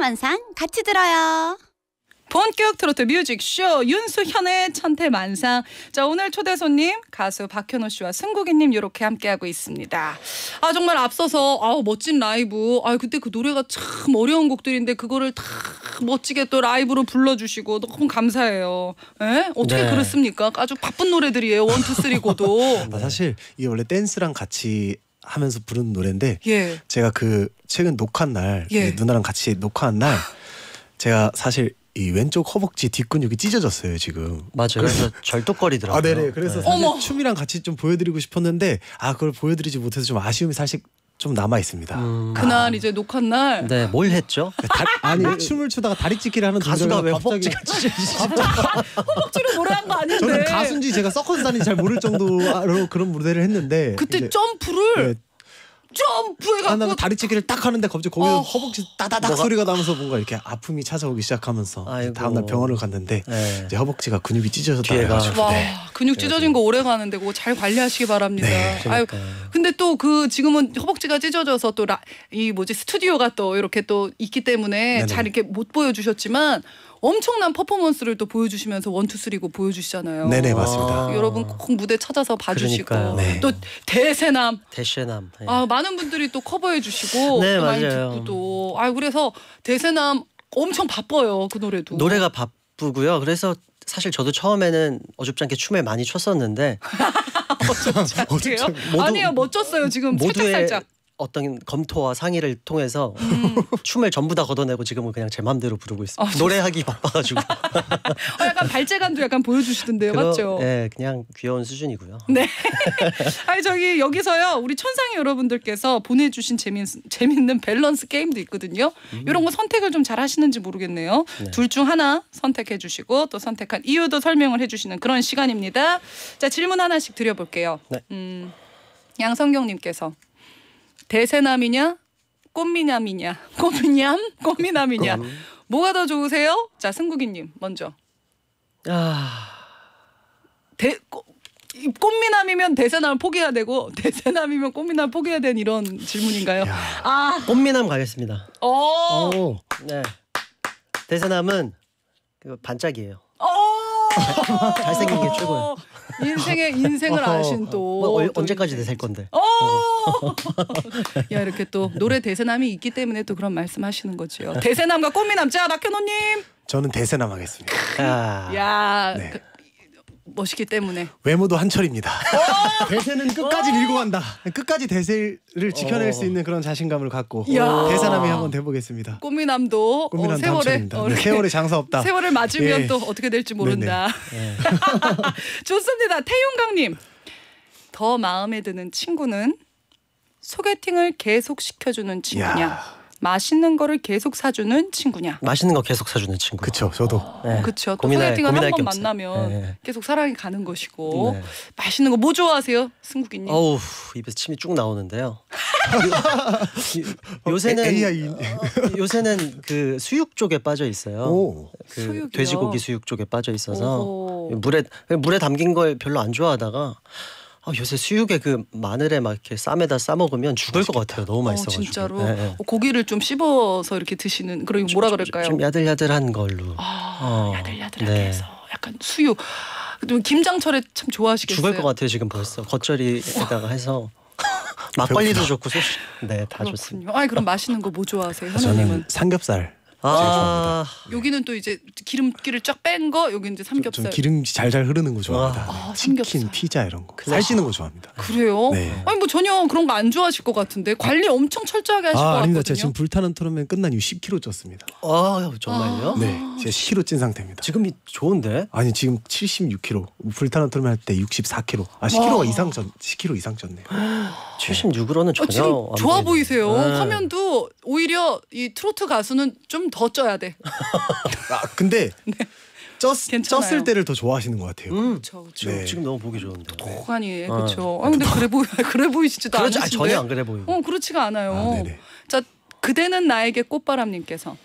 상 너무나 좋아 엄마 왔다야 왔다야 나는 러브 FM 좋아 매일 한낮은 윤수현 천태만상 같이 들어요 같이. 본격 트로트 music쇼 윤수현의 천태만상. 자 오늘 초대 손님 가수 박현호 씨와 승국이님 이렇게 함께하고 있습니다. 아 정말 앞서서 아우 멋진 라이브. 아 그때 그 노래가 참 어려운 곡들인데 그거를 다 멋지게 또 라이브로 불러주시고 너무 감사해요. 예? 어떻게 네. 그렇습니까? 아주 바쁜 노래들이에요. one two three go도. 아, 사실 이게 원래 댄스랑 같이 하면서 부르는 노래인데 예. 제가 그 최근 녹화한 날 예. 그 누나랑 같이 녹화한 날 제가 사실 이 왼쪽 허벅지 뒷근육이 찢어졌어요 지금. 맞아요. 그래서 절뚝거리더라고요. 아, 네네. 그래서 네. 춤이랑 같이 좀 보여드리고 싶었는데 아 그걸 보여드리지 못해서 좀 아쉬움이 사실 좀 남아 있습니다. 음, 그날 이제 녹화한 날. 네, 뭘 했죠? 다- 아니 춤을 추다가 다리 찢기를 하는 가수가 왜 갑자기 허벅지가 찢어지지? 허벅지로 노래한 거 아닌데. 저는 가수인지 제가 서커스 다니는지 잘 모를 정도로 그런 무대를 했는데 그때 이제 점프를 네, 점프해갖고 하나가 다리 찢기를 딱 하는데 갑자기 거기서 어. 허벅지 따다닥 뭐가- 소리가 나면서 뭔가 이렇게 아픔이 찾아오기 시작하면서 아이고. 다음날 병원을 갔는데 네. 이제 허벅지가 근육이 찢어졌다 해가지고 와 네. 근육 찢어진 거 오래 가는데 그거 잘 관리하시기 바랍니다. 네, 아유. 근데 또 그 지금은 허벅지가 찢어져서 또 이 뭐지 스튜디오가 또 이렇게 또 있기 때문에 네네. 잘 이렇게 못 보여주셨지만 엄청난 퍼포먼스를 또 보여주시면서 원투 쓰리고 보여주시잖아요. 네네 맞습니다. 아. 여러분 꼭 무대 찾아서 봐주시고 그러니까요. 네. 또 대세남 대셰남. 네. 아 많은 분들이 또 커버해 주시고 네, 또 많이 맞아요. 듣고 또 아 그래서 대세남 엄청 바빠요 그 노래도 노래가 바쁘고요. 그래서 사실 저도 처음에는 어줍지 않게 춤을 많이 췄었는데 어쩌요? 모두- 아니에요 멋졌어요 지금 살짝 모두의 살짝 어떤 검토와 상의를 통해서 음. 춤을 전부 다 걷어내고 지금은 그냥 제 마음대로 부르고 있습니다. 아, 노래하기 바빠가지고. 어, 약간 발재간도 약간 보여주시던데요 그러- 맞죠? 네, 그냥 귀여운 수준이고요. 네. 아니 저기 여기서요 우리 천상의 여러분들께서 보내주신 재밌 재밌는 밸런스 게임도 있거든요. 이런 거 선택을 좀 잘 하시는지 모르겠네요. 네. 둘중 하나 선택해 주시고 또 선택한 이유도 설명을 해주시는 그런 시간입니다. 자 질문 하나씩 드려볼게요. 네. 음, 양성경님께서 대세남이냐 꽃미남이냐 꽃미남 꽃미남이냐 음. 뭐가 더 좋으세요? 자 승국이님 먼저. 아, 대, 꽃, 이 꽃미남이면 대세남 포기해야 되고 대세남이면 꽃미남 포기해야 되는 이런 질문인가요? 야. 아, 꽃미남 가겠습니다. 어, 오. 네. 대세남은 그 반짝이에요. 어, 잘생긴 게 최고예요. 인생의 인생을 아신 또, 뭐, 어, 또 언제까지. 되살 건데? 어, 야 이렇게 또 노래 대세남이 있기 때문에 또 그런 말씀하시는 거죠. 대세남과 꽃미남 자 박현호님, 저는 대세남 하겠습니다. 아, 야 네. 그, 멋있기 때문에 외모도 한철입니다. 대세는 끝까지 밀고 간다. 끝까지 대세를 지켜낼 어. 수 있는 그런 자신감을 갖고 야. 대세남이 한번 돼보겠습니다. 꽃미남도 어, 꽃미남 세월에 당첨입니다. 어, 네, 세월에 장사 없다. 세월을 맞으면 예. 또 어떻게 될지 모른다. 네. 좋습니다. 태윤강님 더 마음에 드는 친구는 소개팅을 계속 시켜주는 친구냐, 야. 맛있는 거를 계속 사주는 친구냐. 맛있는 거 계속 사주는 친구. 그쵸. 저도 네. 그렇죠. 또 고민할- 소개팅을 한 번. 만나면 네. 계속 사랑이 가는 것이고 네. 맛있는 거 뭐 좋아하세요, 승국이님? 어우 입에서 침이 쭉 나오는데요. 요- 요새는 AI. 어, 요새는 그 수육 쪽에 빠져 있어요. 오. 그 수육이요? 돼지고기 수육 쪽에 빠져 있어서 오호. 물에 물에 담긴 걸 별로 안 좋아하다가 아, 요새 수육에 그 마늘에 막 이렇게 쌈에다 싸 먹으면 죽을 것 같아요. 너무 어, 맛있어가지고. 진짜로 네, 네. 어, 고기를 좀 씹어서 이렇게 드시는 그런 뭐라 그럴까요? 좀 야들야들한 걸로. 아, 어, 야들야들하게 네. 해서 약간 수육. 또 김장철에 참 좋아하시겠어요. 죽을 것 같아요 지금 벌써 겉절이에다가 해서 막걸리도 좋고 소시 네다 좋습니다. 아이 그럼 맛있는 거 뭐 좋아하세요, 저는 현우님은? 삼겹살. 아 여기는 또 이제 기름기를 쫙 뺀 거, 여기 이제 삼겹살. 기름 잘잘 흐르는 거 좋아합니다. 아, 치킨, 삼겹살. 피자 이런 거. 살찌는 거 좋아합니다. 그래요? 네. 아니 뭐 전혀 그런 거 안 좋아하실 것 같은데 관리 엄청 철저하게 하실 것 아, 아닙니다. 제가 지금 불타는 토너맨 끝난 이후 10kg 쪘습니다. 아, 정말요? 네, 제가 10kg 찐 상태입니다. 지금이 좋은데? 아니 지금 76kg. 불타는 토너맨 할 때 64kg. 아 10kg가 이상 쪘, 10kg 이상 쪘네요. 76으로는 어, 전혀 지금 안 좋아. 보이세요. 네. 화면도 오히려 이 트로트 가수는 좀더 쪄야 돼. 아 근데 쪘, 네. 괜찮아요. 쪘을 때를 더 좋아하시는 것 같아요. 음, 그렇죠, 그렇죠. 네. 지금 너무 보기 좋은데. 호간이 어. 그렇죠. 아 근데 그래 보이 그래 보이시지도 그렇지, 아, 않으신데. 전혀 안 그래 보이고. 어 그렇지가 않아요. 아, 네네. 자 그대는 나에게 꽃바람님께서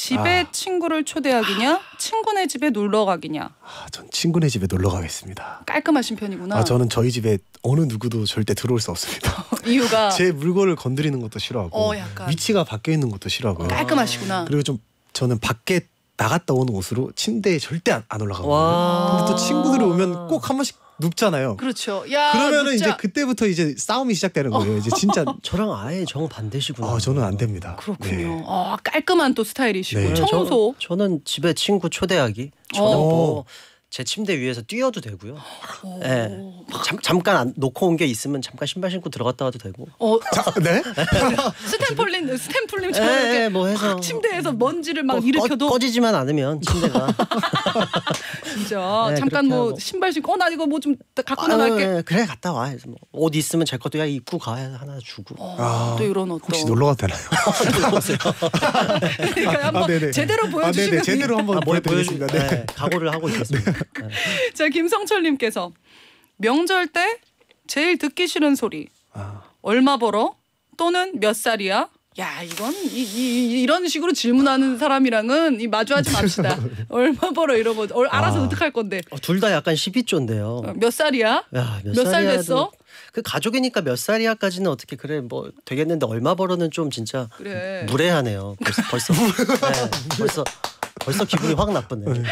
집에 아. 친구를 초대하기냐, 친구네 집에 놀러 가기냐. 아, 전 친구네 집에 놀러 가겠습니다. 깔끔하신 편이구나. 아, 저는 저희 집에 어느 누구도 절대 들어올 수 없습니다. 이유가 제 물건을 건드리는 것도 싫어하고 어. 위치가 바뀌어 있는 것도 싫어하고요. 깔끔하시구나. 그리고 좀 저는 밖에 나갔다 오는 옷으로 침대에 절대 안, 안 올라가거든요. 와. 근데 또 친구들이 오면 꼭 한 번씩 눕잖아요. 그렇죠. 야, 그러면은 진짜 이제 그때부터 이제 싸움이 시작되는 거예요. 이제 진짜 저랑 아예 정 반대시구나. 아, 저는 안 됩니다. 그렇군요. 네. 아, 깔끔한 또 스타일이시고 네. 청소. 저, 는 집에 친구 초대하기. 저는 어. 뭐 제 침대 위에서 뛰어도 되고요. 예. 잠, 잠깐 안, 놓고 온 게 있으면 잠깐 신발 신고 들어갔다 와도 되고. 어, 자, 네? 트램폴린 트램폴린처럼 예, 이렇게 예, 뭐 해서 확 침대에서 먼지를 막 꺼- 일으켜도 꺼, 지지만 않으면 침대가 진짜 네, 잠깐 뭐 하고. 신발 신고 어, 나 이거 뭐 좀 갖고 아유, 나갈게. 예, 그래 갔다 와. 해서 뭐, 옷 있으면 제 것도 야 입고 가 하나 주고. 어, 아, 또 이런 어떤 혹시 놀러 가도 되나요? 그러니까 한번 아. 제대로 아, 보여주시면 네네. 제대로 한번 아, 뭘 보여드리겠습니다. 네. 네, 각오를 하고 있었습니다. 네. 자 김성철님께서 명절 때 제일 듣기 싫은 소리 아, 얼마 벌어 또는 몇 살이야? 야 이건 이, 이, 이런 식으로 질문하는 사람이랑은 이 마주하지 맙시다. 얼마 벌어 이러고 얼- 알아서 아. 어떡할 건데 어, 둘다 약간 12조인데요. 어, 몇 살이야? 야, 몇살 살이야도 됐어? 그 가족이니까 몇 살이야까지는 어떻게 그래 뭐 되겠는데 얼마 벌어는 좀 진짜 그래. 무례하네요. 벌써 벌써 네, 벌써 벌써 기분이 확 나쁘네.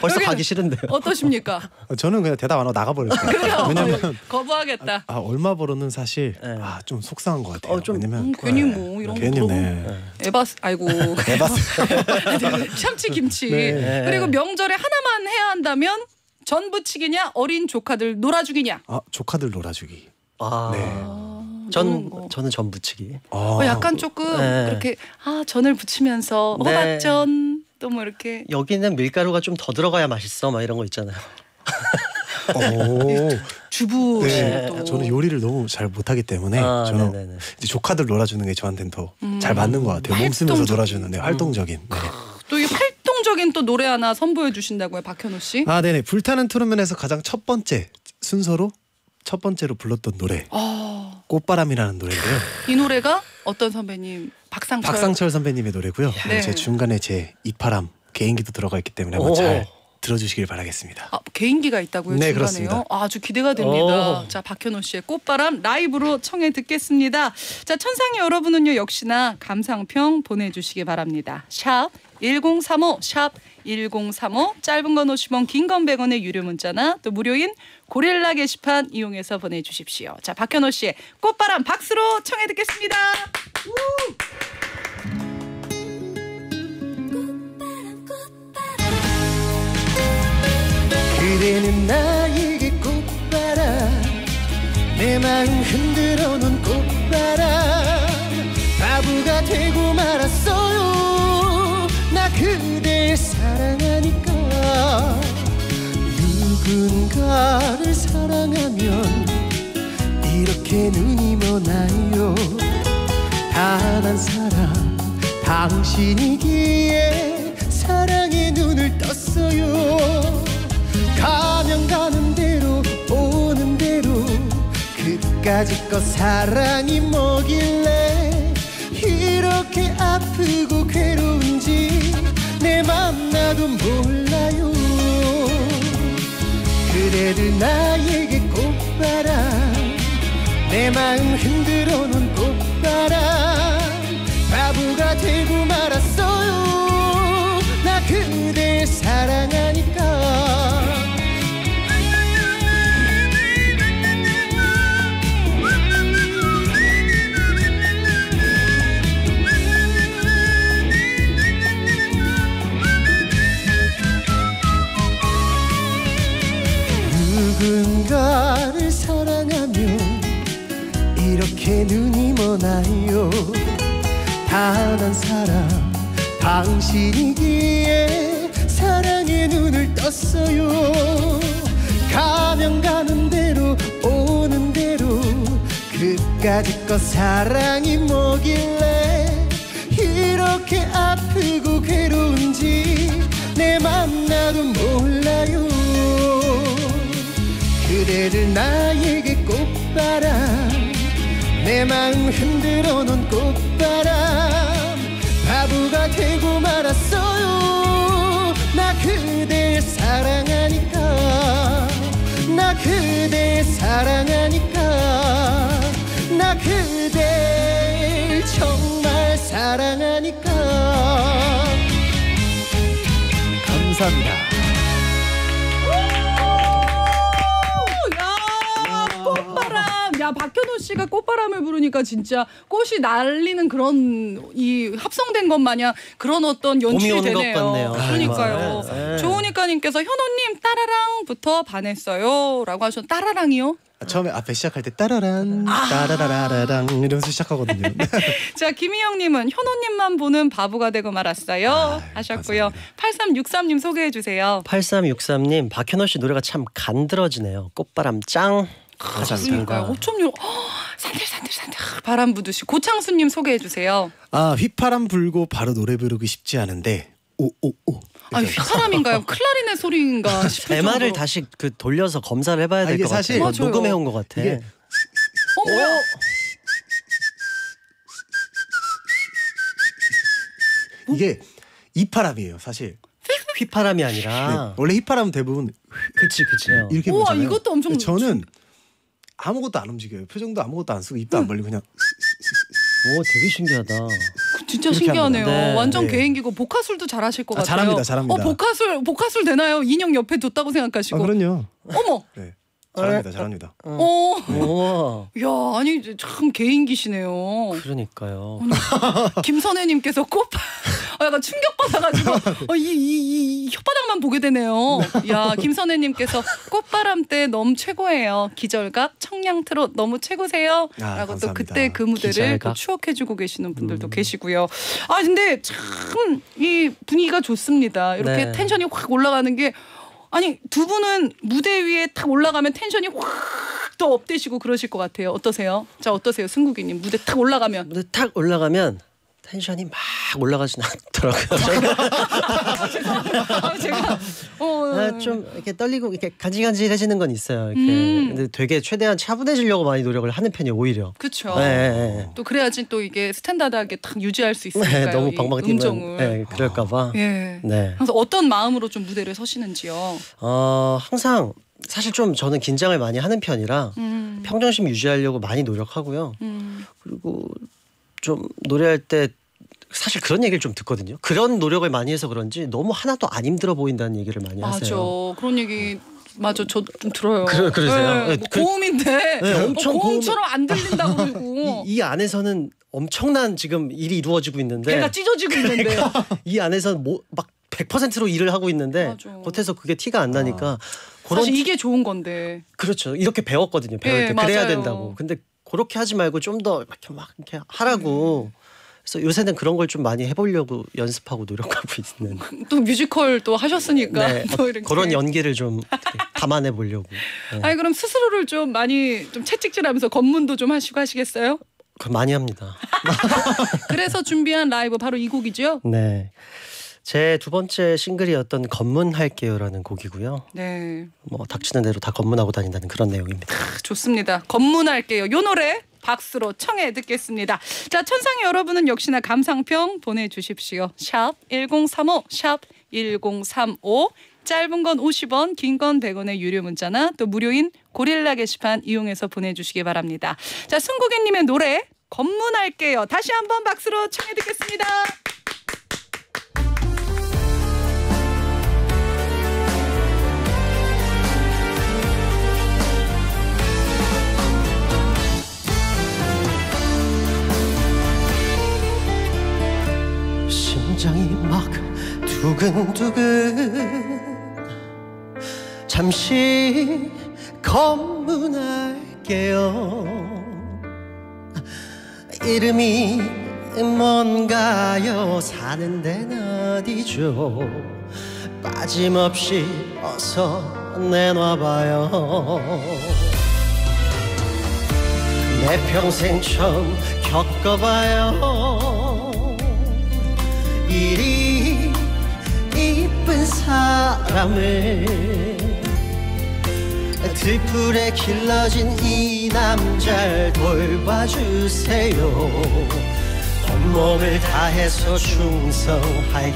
벌써 여기는 가기 싫은데요. 어떠십니까? 저는 그냥 대답 안 하고 나가버릴게요. 왜냐면 거부하겠다. 아, 얼마 벌어는 사실 네. 아, 좀 속상한 것 같아요. 어, 좀- 왜냐면 음, 괜히 뭐 이런 거 괜히 물어보면 네. 에바스 아이고 참치 김치 네. 그리고 명절에 하나만 해야 한다면 전 부치기냐 어린 조카들 놀아주기냐 아, 조카들 놀아주기. 아, 이런 전 거. 저는 전 부치기. 아, 어, 약간 조금 네. 그렇게 아 전을 부치면서 네. 호박전 또 뭐 이렇게 여기는 밀가루가 좀 더 들어가야 맛있어. 막 이런 거 있잖아요. 오, 주부시 네. 또 저는 요리를 너무 잘 못하기 때문에 아, 저는 네네네. 이제 조카들 놀아주는 게 저한테는 더잘 음. 맞는 것 같아요. 몸 쓰면서. 놀아주는 네, 활동적인. 네. 또 이 활동적인 또 노래 하나 선보여 주신다고요 박현우 씨. 아, 네네. 불타는 트롯맨에서 가장 첫 번째 순서로 첫 번째로 불렀던 노래 아, 꽃바람이라는 노래인데요. 이 노래가 어떤 선배님 박상철. 박상철 선배님의 노래고요. 네. 제 중간에 제 이파람 개인기도 들어가 있기 때문에 한번 오. 잘 들어주시길 바라겠습니다. 아, 개인기가 있다고요 네, 중간에요. 그렇습니다. 아, 아주 기대가 됩니다. 오. 자 박현우 씨의 꽃바람 라이브로 청해 듣겠습니다. 자 천상의 여러분은요 역시나 감상평 보내주시기 바랍니다. 샵 1035, 샵 1035 짧은 건 50원, 긴 건 100원의 유료 문자나 또 무료인 고릴라 게시판 이용해서 보내주십시오. 자 박현우 씨의 꽃바람 박수로 청해 듣겠습니다. 그대는 나에게 꽃바람 내 마음 흔들어 놓은 꽃바람 바보가 되고 말았어요 나 그댈 사랑하니까 누군가를 사랑하면 이렇게 눈이 머나요. 단 한 사람 당신이기에 사랑의 눈을 떴어요. 가면 가는 대로 오는 대로 그까짓 거 사랑이 뭐길래 이렇게 아프고 괴로운지 내 맘 나도 몰라요 그대를 나에게 꽃바람. 내 마음 흔들어 놓은 꽃바람. 바보가 되고 말았어요. 나 그댈 사랑 눈이 머나요? 단 한 사람 당신이기에 사랑의 눈을 떴어요. 가면 가는 대로 오는 대로 그까짓 거 사랑이 뭐길래 이렇게 아프고 괴로운지 내 맘 나도 몰라요. 그대를 나에게 꽃바람 내 마음 흔들어 놓은 꽃바람. 바보가 되고 말았어요. 나 그댈 사랑하니까. 나 그댈 사랑하니까. 나 그댈 정말 사랑하니까. 감사합니다. 박현호 씨가 꽃바람을 부르니까 진짜 꽃이 날리는 그런 이 합성된 것 마냥 그런 어떤 연출이 되네요. 같네요. 그러니까요. 네. 조은이까님께서 현호님 따라랑부터 반했어요라고 하셨 따라랑이요? 아, 처음에 앞에 시작할 때 따라란 따라라라랑 이러면서 시작하거든요. 자 김희영님은 현호님만 보는 바보가 되고 말았어요 하셨고요. 8363님 소개해 주세요. 8363님 박현호 씨 노래가 참 간드러지네요. 꽃바람 짱. 그러니까요. 5.6 산들산들산들 바람 부듯이 고창수님 소개해 주세요. 아 휘파람 불고 바로 노래 부르기 쉽지 않은데 오오오. 아 휘파람인가요? 클라리넷 소리인가 싶을 MR을 정도로. 다시 그 돌려서 검사를 해봐야 아, 될 이게 것 사실- 같아요. 맞아요. 녹음해 온 것 같아. 이게 어 뭐야? 이게 이파람이에요 사실. 휘파람이 네, 아니라 원래 휘파람은 대부분 그치 그치. 이렇게 우와, 보잖아요. 이것도 엄청 저는 아무것도 안 움직여요. 표정도 아무것도 안 쓰고 입도 안 벌리고 그냥 오 되게 신기하다. 그 진짜 신기하네요. 네. 완전 네. 개인기고 복화술도 잘하실 것 아, 같아요. 잘합니다, 잘합니다. 어 복화술 복화술 되나요? 인형 옆에 뒀다고 아 생각하시고. 그럼요. 어머. 네. 잘합니다, 잘합니다. 어. 우와. 야 아니 참 개인기시네요. 그러니까요. 김선혜님께서 꽃 어, 약간 충격받아가지고 어, 이, 이, 이 혓바닥만 보게 되네요. 야 김선혜님께서 꽃바람 때 너무 최고예요. 기절각 청량트롯 너무 최고세요. 아, 라고 또 감사합니다. 그때 그 무대를. 또 추억해주고 계시는 분들도 계시고요. 아 근데 참 이 분위기가 좋습니다. 이렇게 네. 텐션이 확 올라가는 게 아니 두 분은 무대 위에 탁 올라가면 텐션이 확 또 업되시고 그러실 것 같아요. 어떠세요? 자 어떠세요, 승국이님 무대 탁 올라가면 근데 탁 올라가면 텐션이 막 올라가진 않더라고요. 아, 제가 어, 아, 좀 이렇게 떨리고 이렇게 간질간질해지는 건 있어요. 이렇게. 음. 근데 되게 최대한 차분해지려고 많이 노력을 하는 편이에요. 오히려. 그렇죠. 네, 네, 네. 또 그래야지 또 이게 스탠다드하게 딱 유지할 수 있으니까요. 네, 너무 이 방방 뛰면. 네, 그럴까봐. 예. 네. 그래서 어떤 마음으로 좀 무대를 서시는지요. 어 항상 사실 좀 저는 긴장을 많이 하는 편이라 음. 평정심 유지하려고 많이 노력하고요. 음. 그리고 좀 노래할 때 사실 그런 얘기를 좀 듣거든요. 그런 노력을 많이 해서 그런지 너무 하나도 안 힘들어 보인다는 얘기를 많이 맞아. 하세요. 그런 얘기 맞아. 저 좀 들어요. 그래- 그러세요? 네, 네, 뭐 그- 고음인데 네, 엄청 어, 고음- 고음처럼 안 들린다고 그러고 이, 이 안에서는 엄청난 지금 일이 이루어지고 있는데 배가 찢어지고 있는데 이 안에서는 뭐, 막 100%로 일을 하고 있는데 맞아. 겉에서 그게 티가 안 나니까 그런 사실 이게 좋은 건데. 그렇죠. 이렇게 배웠거든요. 배울 네, 때 그래야 맞아요. 된다고. 근데 그렇게 하지 말고 좀 더 이렇게 막 이렇게 하라고. 그래서 요새는 그런 걸 좀 많이 해보려고 연습하고 노력하고 있는. 또 뮤지컬 또 하셨으니까 네, 또 이렇게. 그런 연기를 좀 담아내 보려고. 네. 아니 그럼 스스로를 좀 많이 좀 채찍질하면서 검문도 좀 하시고 하시겠어요? 그 많이 합니다. 그래서 준비한 라이브 바로 이 곡이죠. 네. 제 두 번째 싱글이었던 검문할게요라는 곡이고요. 네. 뭐 닥치는 대로 다 검문하고 다닌다는 그런 내용입니다. 좋습니다. 검문할게요. 요 노래 박수로 청해 듣겠습니다. 자, 천상의 여러분은 역시나 감상평 보내주십시오. 샵 1035, 샵 1035. 짧은 건 50원, 긴 건 100원의 유료 문자나 또 무료인 고릴라 게시판 이용해서 보내주시기 바랍니다. 자, 승국이님의 노래 검문할게요. 다시 한번 박수로 청해 듣겠습니다. 막 두근두근. 잠시 검문할게요. 이름이 뭔가요? 사는 데는 어디죠? 빠짐없이 어서 내놔봐요. 내 평생 처음 겪어봐요 이리 이쁜 사람을 들풀에 길러진 이 남자를 돌봐주세요. 온몸을 다해서 충성할게요.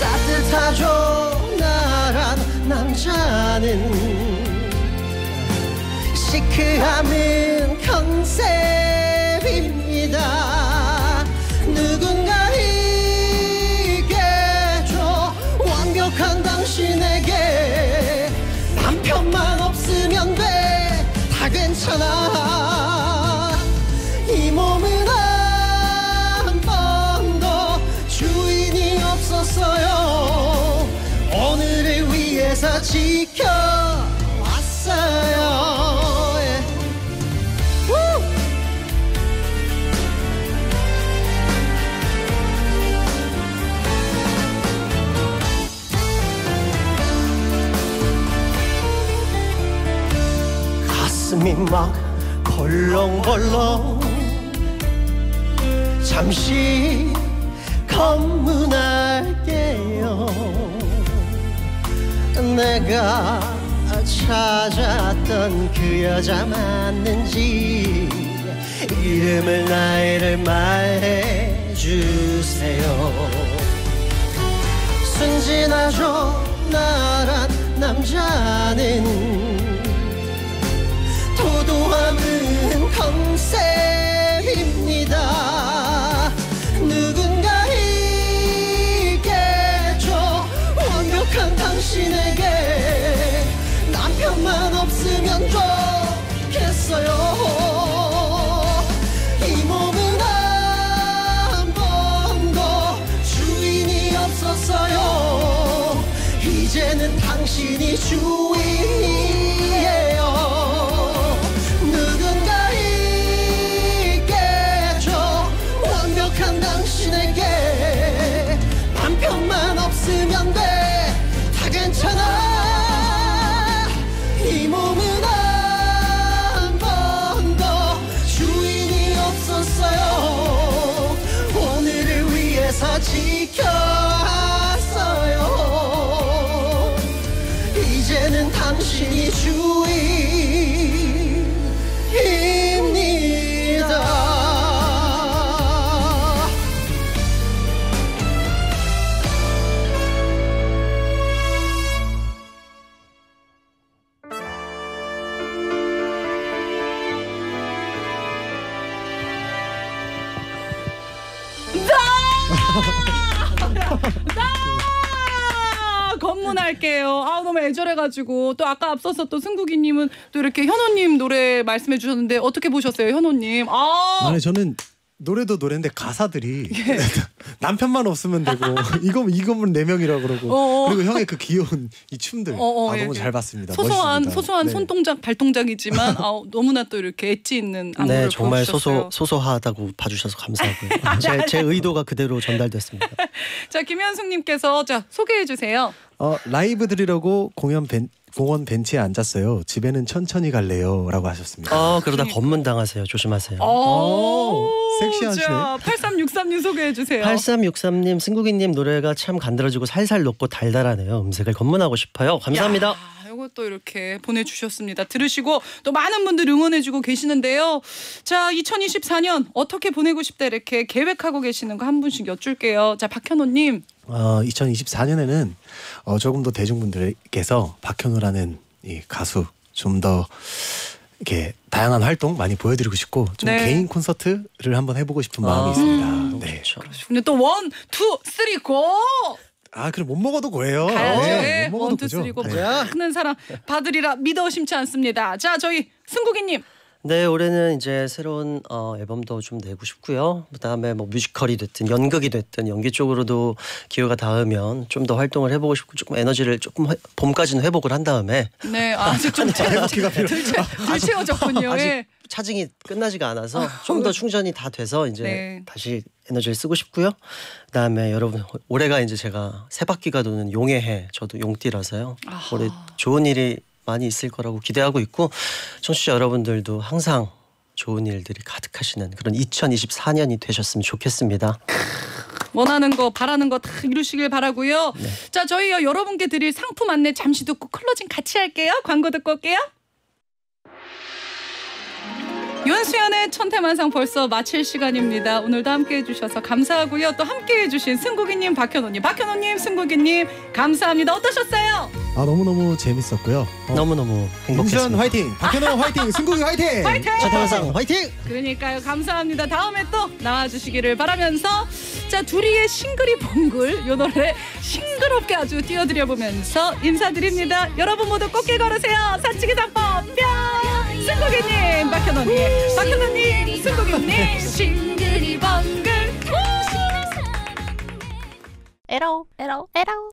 따뜻하죠 나란 남자는 시크함은 컨셉 벌렁벌렁 잠시 검문할게요. 내가 찾았던 그 여자 맞는지 이름을 나이를 말해주세요. 순진하죠 나란 남자는? 도도함은 컨셉 애절해가지고 또 아까 앞서서 또 승국이님은 또 이렇게 현호님 노래 말씀해 주셨는데 어떻게 보셨어요, 현호님? 아, 아니 저는 노래도 노래인데 가사들이 남편만 없으면 되고 이거 이거면 네 명이라 그러고 어어. 그리고 형의 그 귀여운 이 춤들 어어, 아, 예, 너무 예. 잘 봤습니다. 소소한 멋있습니다. 소소한 네. 손동작 발동작이지만 아, 너무나 또 이렇게 엣지 있는 안무를 네, 정말 보여주셨어요. 소소 소소하다고 봐주셔서 감사하고요. 제, 제 의도가 그대로 전달됐습니다. 자 김현숙님께서 자 소개해 주세요. 어, 라이브 들으려고 공연 벤, 공원 벤치에 앉았어요. 집에는 천천히 갈래요 라고 하셨습니다. 어, 그러다 검문 당하세요. 조심하세요. 오, 섹시하시네. 자 8363님 소개해 주세요. 8363님, 승국이님 노래가 참 간드러지고 살살 녹고 달달하네요. 음색을 검문하고 싶어요. 감사합니다. 야, 이것도 이렇게 보내주셨습니다. 들으시고 또 많은 분들 응원해주고 계시는데요. 자, 2024년 어떻게 보내고 싶다 이렇게 계획하고 계시는 거 한 분씩 여쭐게요. 자, 박현호님. 어, 2024년에는 어, 조금 더 대중분들께서 박현호라는 이 가수 좀 더 이렇게 다양한 활동 많이 보여드리고 싶고 좀 네. 개인 콘서트를 한번 해보고 싶은 마음이 아, 있습니다. 네. 그렇죠. 근데 또 one, two, three, go! 아 그럼 못 먹어도 고예요. 가야죠. 네, 네, 못 먹어도 one, two, go죠. three, go. 네. 하는 사랑 받으리라 믿어 의심치 않습니다. 자, 저희 승국이님. 네, 올해는 이제 새로운 어, 앨범도 좀 내고 싶고요. 그다음에 뭐 뮤지컬이 됐든 연극이 됐든 연기 쪽으로도 기회가 닿으면 좀 더 활동을 해보고 싶고 조금 에너지를 조금 회- 봄까지는 회복을 한 다음에 네, 아직 좀 회복기가 필요. 들채워졌군요. 아직 예. 차징이 끝나지가 않아서 좀 더 충전이 다 돼서 이제 네. 다시 에너지를 쓰고 싶고요. 그다음에 여러분 올해가 이제 제가 세 바퀴가 도는 용의 해 저도 용띠라서요. 아하. 올해 좋은 일이 많이 있을 거라고 기대하고 있고 청취자 여러분들도 항상 좋은 일들이 가득하시는 그런 2024년이 되셨으면 좋겠습니다. 원하는 거 바라는 거 다 이루시길 바라고요. 자, 저희 여러분께 드릴 상품 안내 잠시 듣고 클로징 같이 할게요. 광고 듣고 올게요. 윤수연의 천태만상 벌써 마칠 시간입니다. 오늘도 함께해 주셔서 감사하고요. 또 함께해 주신 승국이님, 박현호님, 박현호님, 승국이님 감사합니다. 어떠셨어요? 아 너무 너무 재밌었고요. 어, 너무너무 윤수연 행복했습니다. 화이팅, 박현호 화이팅, 승국이 화이팅. 화이팅! 천태만상 화이팅! 그러니까요. 감사합니다. 다음에 또 나와주시기를 바라면서 자 둘이의 싱글이 봉글 요 노래 싱그럽게 아주 띄워드려 보면서 인사드립니다. 여러분 모두 꽃길 걸으세요. 사치기 상법 뿅! 승국이님, 박현호님, 박현호님, 승국이님 싱글이 봉글. 에러 에러 에러